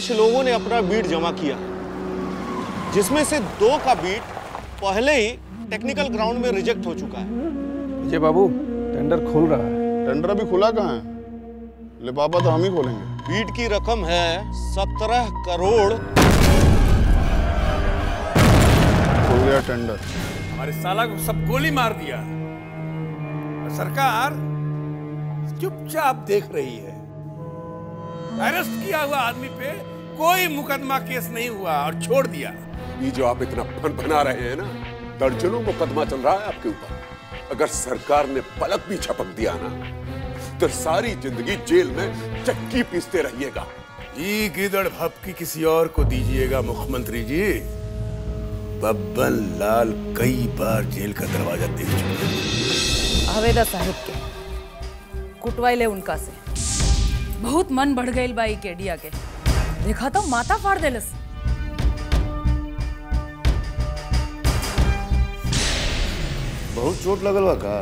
पाँच लोगों ने अपना बीट जमा किया जिसमें से दो का बीट पहले ही टेक्निकल ग्राउंड में रिजेक्ट हो चुका है। विजय बाबू टेंडर खुल रहा है। टेंडर अभी खुला कहाँ है? लिफाफा तो हम ही खोलेंगे। बीट की रकम है सत्रह करोड़। खुल गया टेंडर हमारे साला को सब गोली मार दिया सरकार चुपचाप देख रही है। अरेस्ट किया हुआ आदमी पे कोई मुकदमा केस नहीं हुआ और छोड़ दिया। ये जो आप इतना फन बना रहे हैं ना दर्जनों मुकदमा चल रहा है आपके ऊपर। अगर सरकार ने पलक भी छपक दिया ना तो सारी ज़िंदगी जेल में चक्की पीसते रहिएगा। ये गिदड़ भपकी किसी और को दीजिएगा मुख्यमंत्री जी। बब्बन लाल कई बार जेल का दरवाज़ा देख चुके हैं। हवेदा साहब के कुटवाइले उनका से। बहुत मन बढ़ गई बाई केडिया के। देखा तो माता फाड़ देलस। बहुत चोट लगल बा का?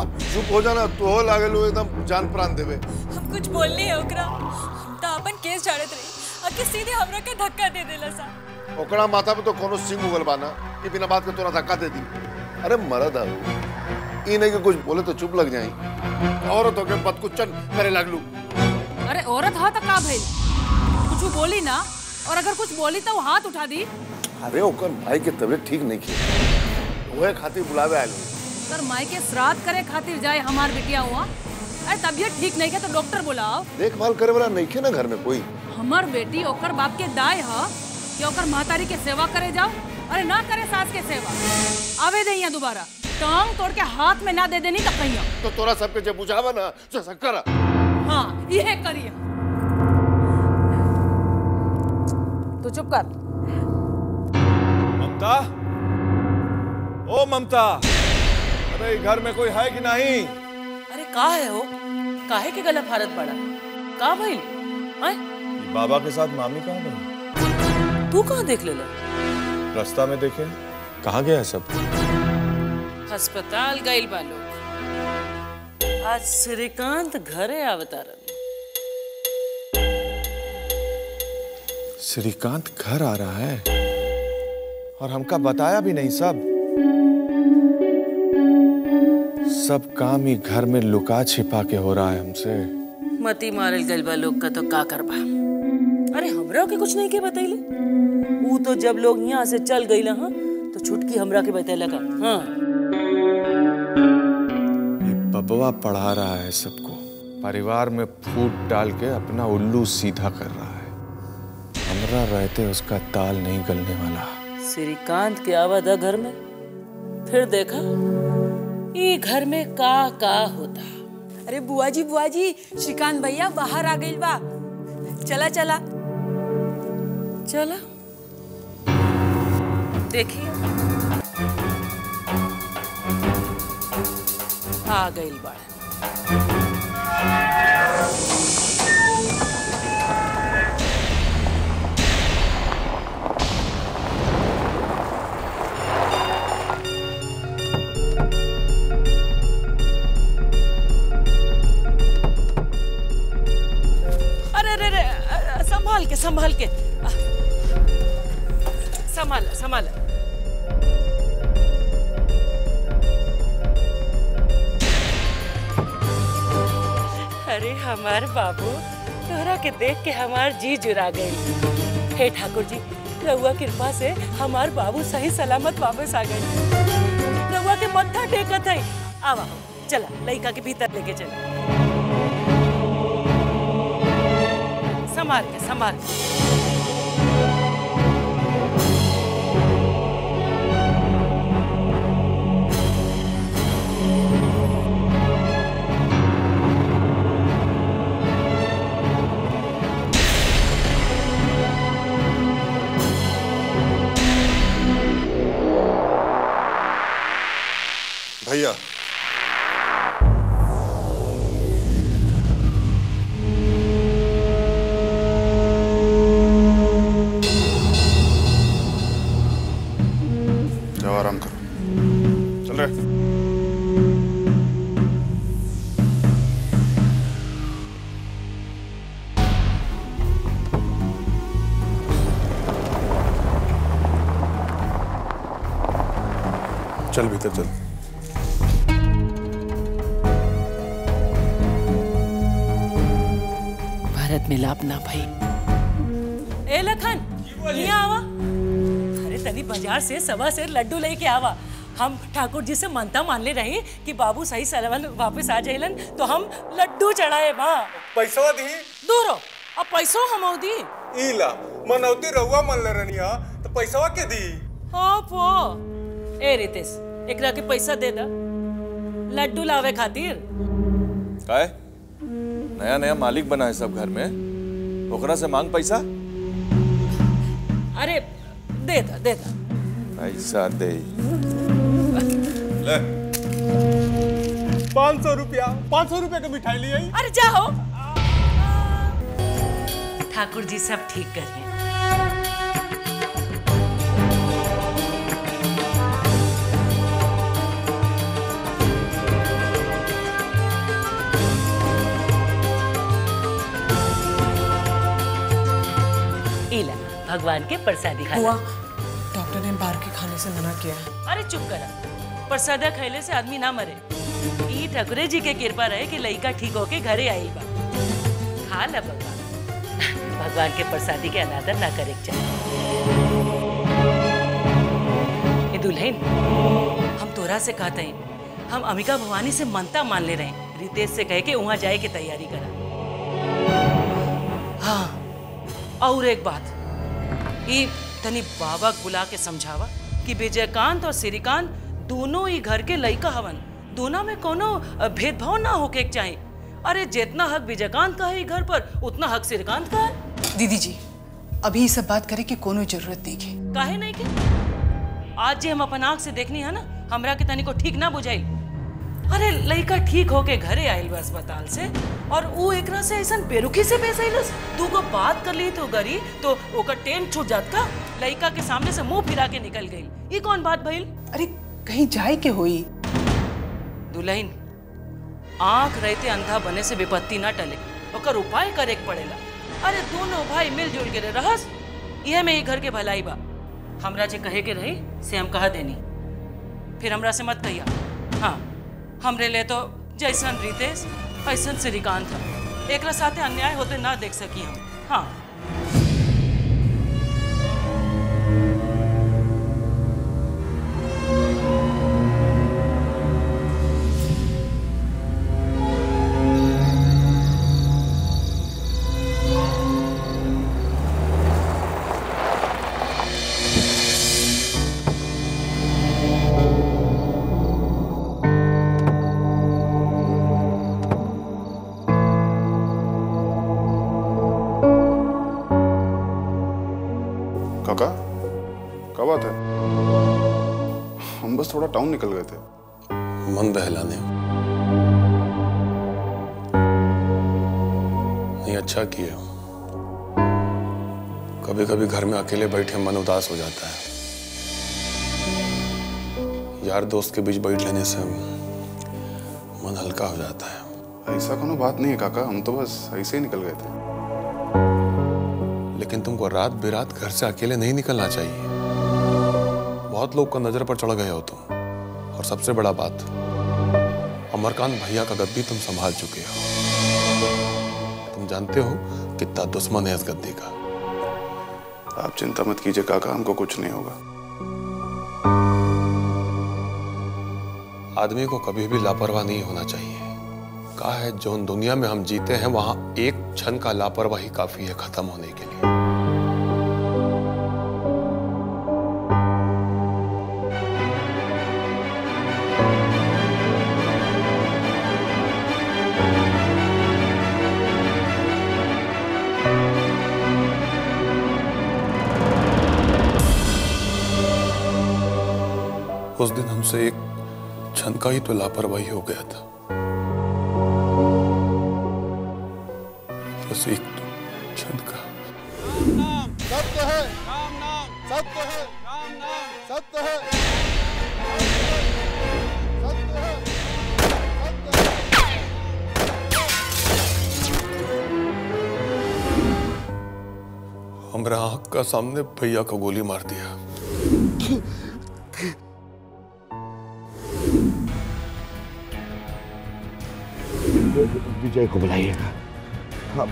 अब चुप हो जाना तो हो लागल हो एकदम जान प्राण देवे हम कुछ बोलनी है ओकरा। हम तो अपन केस झाड़त रही। आके सीधे हमरा के धक्का दे देला सा ओकरा माथा पे तो कोनो सिंह उगल बाना कि बिना बात के तोरा धक्का दे दी। अरे मरद आऊ ई नहीं कि कुछ बोले तो चुप लग जाई औरत होके बदकुचन करे लगलू अरे औरत हा तो का भइल कुछ बोली ना और अगर कुछ बोली तो हाथ उठा दी। अरे ओकर भाई के तबीयत ठीक नहीं की ओहे खातिर बुलावे आयल सर माई के श्राद्ध करे खातिर जाए हमार बिटिया हुआ। अरे तबीयत ठीक नहीं के तो डॉक्टर बुलाओ। देखभाल करे वाला नहीं खे ना घर में कोई? हमर बेटी ओकर बाप के दाय ह कि ओकर महतारी के सेवा करे जाओ। अरे ना करे सास के सेवा। आवे दे यहाँ दोबारा। टांग तोड़ के हाथ में ना दे देनी तो कहियो। तो तोरा सबके जब बुझावा ना जो शक्कर हाँ ये करिए तू चुप कर। ममता? ओ ममता अरे घर में कोई है कि नहीं? अरे का है हो काहे के गला फारत पड़ा? का भइल? आय बाबा के साथ मामी कहाँ गई तू कहाँ देख लेला रास्ता में देखे कहाँ गया है सब? अस्पताल गइल बा लोग आज श्रीकांत घरे अवतारन श्रीकांत घर आ रहा है? और हमका बताया भी नहीं सब। सब काम ही घर में लुका छिपा के हो रहा है हमसे। मती मारल गइल बा लोग का तो का कर करबा। अरे हमरा के कुछ नहीं के बतैले। ऊ तो जब लोग यहाँ से चल गई हाँ तो छुटकी हमरा के बतैला का हाँ। ये पढ़ा रहा है सबको। परिवार में फूट डाल के अपना उल्लू सीधा कर रहा है। हमरा रहते उसका ताल नहीं गलने वाला। श्रीकांत के आवादा घर में? फिर देखा ये घर में का का होता। अरे बुआ जी बुआ जी श्रीकांत भैया बाहर आ गई बा। चला चला। चला। देखिए। आ गई अरे संभाल के संभाल के। संभाल संभाल। हमार बाबू, तोहरा के देख के हमार जी जुरा गई हे ठाकुर जी रउआ कृपा से हमार बाबू सही सलामत वापस आ गए रउआ के मत्था टेकत है आवा, चला लड़का के भीतर लेके चला। संभाल के संभाल। के चल भीतर चल। भारत मिलाप ना भाई। ए लखन आवा। अरे तनी बाज़ार से सवा से लड्डू लेके आवा। हम ठाकुर जी से मनता मान ले रही कि बाबू सही सलामत वापस आ जाइलन तो हम लड्डू चढ़ाए बा। पैसा दी। दूर अब पैसों हम दी। इला मनौती रहुआ मन ले रनिया तो पैसा के दी। हाँ पो। ए रितेश एकरा के पैसा दे दा। लड्डू लावे खातिर। काय? नया नया मालिक बना है सब घर में। ओकरा से मांग पैसा? अरे दे दा दे दा। पैसा दे। पाँच सौ रुपया पाँच सौ रुपया का मिठाई ली आई। अरे जाओ। ठाकुर जी सब ठीक करिए भगवान के प्रसादी खाना। डॉक्टर ने बाहर के खाने से मना किया। है अरे चुप करा। प्रसादा खैले से आदमी ना मरे। ई ठकुरे जी के कृपा रहे कि लइका ठीक होके घरे आई बा। खा ला भगवान। भगवान के प्रसादी के अनादर ना करे के चाहिए दुल्हन हम तोरा से कहते हैं। हम अमिका भवानी से मनता मान ले रहे हैं। रितेश से कह के वहाँ जाए की तैयारी करा। हाँ और एक बात। ई तनी बाबा बुला के समझावा कि विजयकांत और श्रीकांत दोनों ही घर के लइका हवन। दोनों में कोनो भेदभाव ना होके के चाहिए अरे जितना हक विजयकांत का है घर पर उतना हक श्रीकांत का है। दीदी जी अभी ये सब बात करे की कोनो ज़रूरत नहीं है। काहे नहीं के? आज जे हम अपन आँख से देखनी है ना हमरा के तनी को ठीक ना बुझाई। अरे लड़का ठीक होके घरे आइल बा अस्पताल से। और ऊ एकरा से ऐसन बेरुखी से पेश आइलस तू को बात कर ली तो गरी तो ओकर टेंट छूट जात का। लइका के सामने से मुँह फिरा के निकल गई ये कौन बात भइल? अरे कहीं जाए के होई? दुल्हन आँख रहते अंधा बने से विपत्ति ना टले। ओकर उपाय करे के पड़ेला। अरे दोनों भाई मिलजुल के रहस। यह में ही घर के भलाई बा। हमरा जे कहे के रही से हम कह देनी। फिर हमरा से मत कहिया। हाँ। हमरे लिए तो जैसन रितेश, ऐसन श्रीकांत एक साथे अन्याय होते ना देख सकी हम। हाँ। टाउन निकल गए थे। मन बहलाने नहीं अच्छा किया कभी कभी घर में अकेले बैठे मन उदास हो जाता है। यार दोस्त के बीच बैठ लेने से मन हल्का हो जाता है। ऐसा कोनो बात नहीं है काका हम तो बस ऐसे ही निकल गए थे। लेकिन तुमको रात बेरात घर से अकेले नहीं निकलना चाहिए। बहुत लोग का नज़र पर चढ़ गए हो तुम। सबसे बड़ा बात अमरकांत भैया का गद्दी तुम संभाल चुके हो। तुम जानते हो कितना दुश्मन है इस गद्दी का। आप चिंता मत कीजिए काका हमको कुछ नहीं होगा। आदमी को कभी भी लापरवाह नहीं होना चाहिए। कहा है जो दुनिया में हम जीते हैं वहाँ एक क्षण का लापरवाही काफ़ी है खत्म होने के लिए। हमसे एक क्षण का ही तो लापरवाही हो गया था। बस एक क्षण का। सत्य है। सत्य है। सत्य है सत्य है। हमरा आँख का सामने भैया को गोली मार दिया। विजय को बुलाइएगा। हम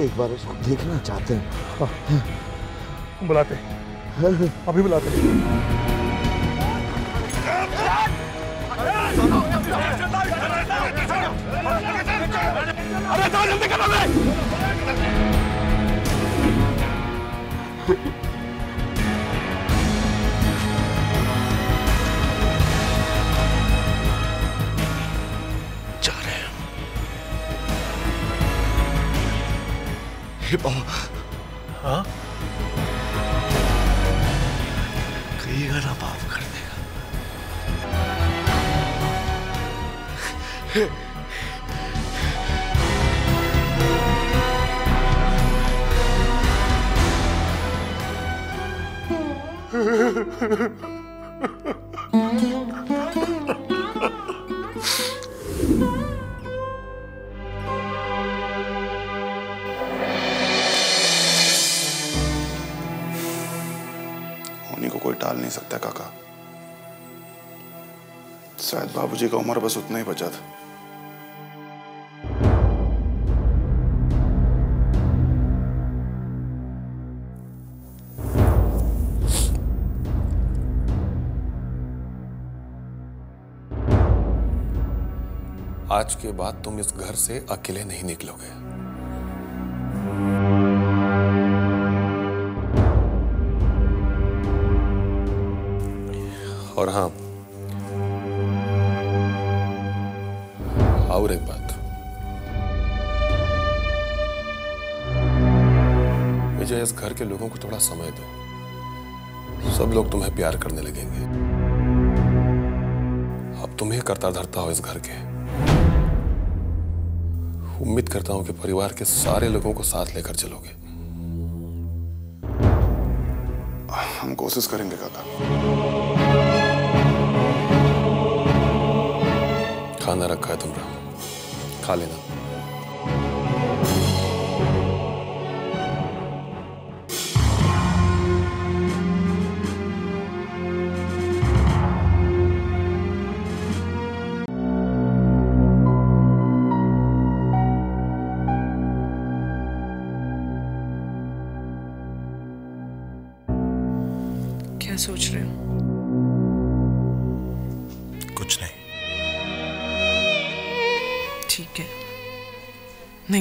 एक बार उसको देखना चाहते हैं। बुलाते अभी बुलाते अरे जल्दी करो हे बाबा हाँ? कहिएगा ना माफ़ कर देगा। होनी को कोई टाल नहीं सकता काका। शायद बाबूजी का उम्र बस उतना ही बचा था। आज के बाद तुम इस घर से अकेले नहीं निकलोगे। और हाँ। और एक बात। विजय, इस घर के लोगों को थोड़ा समय दो। सब लोग तुम्हें प्यार करने लगेंगे। अब तुम ही करता धरता हो इस घर के। उम्मीद करता हूँ कि परिवार के सारे लोगों को साथ लेकर चलोगे। हम कोशिश करेंगे, काका। खाना रखा है तुमरा खा लेना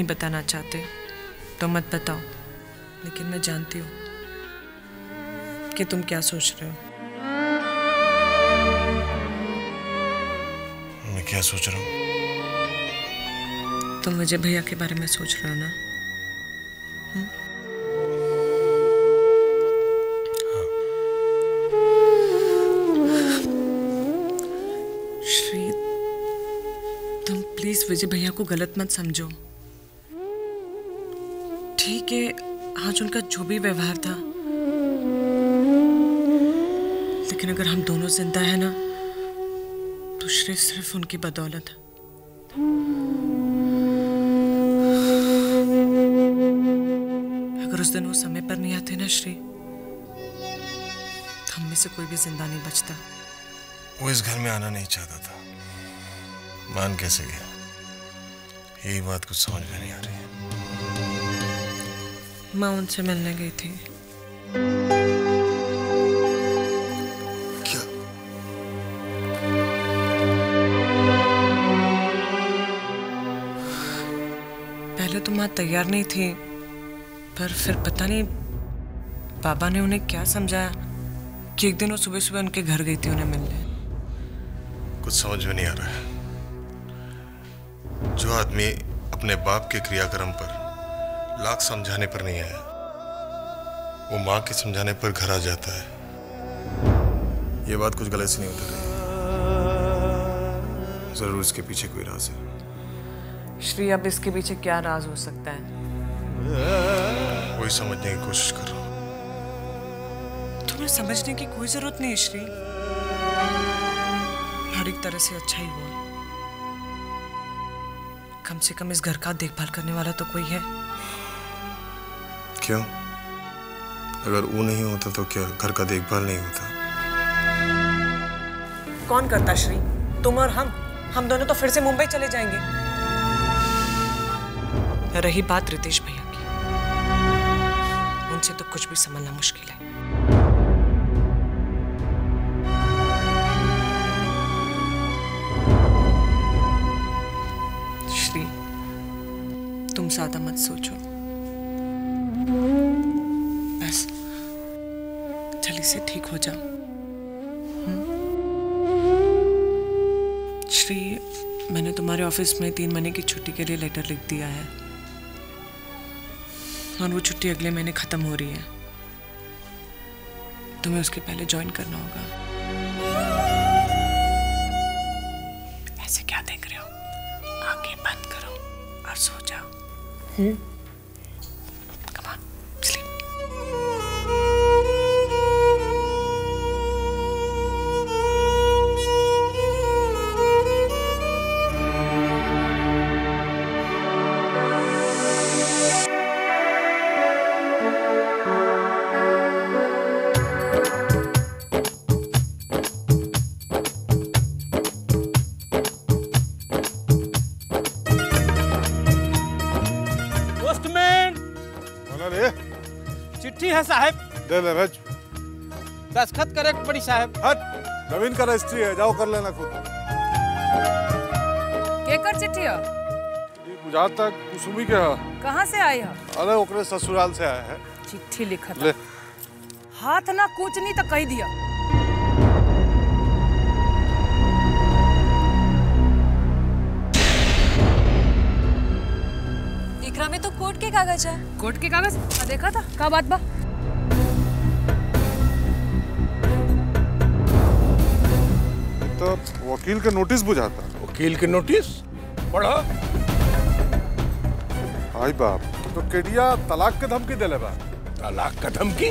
बताना चाहते तो मत बताओ लेकिन मैं जानती हूँ कि तुम क्या सोच रहे हो। मैं क्या सोच रहा हूँ? तुम मुझे भैया के बारे में सोच रहे हो ना? श्री तुम प्लीज़ विजय भैया को गलत मत समझो। है आज उनका जो भी व्यवहार था। लेकिन अगर हम दोनों ज़िंदा है ना तो श्री सिर्फ़ उनकी बदौलत। है अगर उस दिन वो समय पर नहीं आते ना श्री तो हम में से कोई भी ज़िंदा नहीं बचता। वो इस घर में आना नहीं चाहता था। मान कैसे गया? यही बात कुछ समझ में नहीं आ रही माँ उनसे मिलने गई थी। क्या? पहले तो माँ तैयार नहीं थी पर फिर पता नहीं बाबा ने उन्हें क्या समझाया कि एक दिन वो सुबह सुबह उनके घर गई थी उन्हें मिलने। कुछ समझ में नहीं आ रहा है। जो आदमी अपने बाप के क्रियाक्रम पर लाख समझाने पर नहीं आया। वो माँ के समझाने पर घर आ जाता है। ये बात कुछ गलत से नहीं उतर रही। ज़रूर इसके पीछे कोई राज है। श्री अब इसके पीछे क्या राज हो सकता है? वही समझने की कोशिश कर रहा हूँ। तुम्हें समझने की कोई ज़रूरत नहीं है श्री। हर एक तरह से अच्छा ही हुआ। कम से कम इस घर का देखभाल करने वाला तो कोई है। क्यों? अगर वो नहीं होता तो क्या घर का देखभाल नहीं होता? कौन करता श्री? तुम और हम? हम दोनों तो फिर से मुंबई चले जाएँगे। रही बात रितेश भैया की। उनसे तो कुछ भी समझना मुश्किल है। श्री, तुम ज़्यादा मत सोचो। बस। जल्दी से ठीक हो जाओ। हम्म? श्री, मैंने तुम्हारे ऑफ़िस में तीन महीने की छुट्टी के लिए लेटर लिख दिया है। और वो छुट्टी अगले महीने खत्म हो रही है। तुम्हें उसके पहले ज्वाइन करना होगा। ऐसे क्या देख रहे हो? आँखें बंद करो और सो जाओ। Come है साहब। दे ले भेज दस्खत करे पड़ी साहब। हट नवीन का रजिस्ट्री है जाओ कर लेना खुद। केकर चिट्ठी है बुझा तक कुसुमी के है कहाँ से आई है? अरे ओकरे ससुराल से आया है। चिट्ठी लिखा ले। हाथ ना कूचनी तो कह दिया। में तो कोर्ट के कागज़ है। कोर्ट के कागज़? देखा था का बात बा? तो वकील के नोटिस बुझाता। वकील के नोटिस पढ़ो। आई बाप तो केडिया तलाक के धमकी देले बा। तलाक का धमकी?